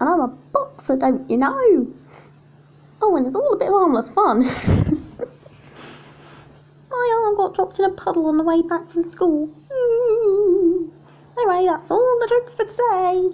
And I'm a boxer, don't you know? Oh, and it's all a bit of harmless fun. My arm got dropped in a puddle on the way back from school. Anyway, that's all the jokes for today.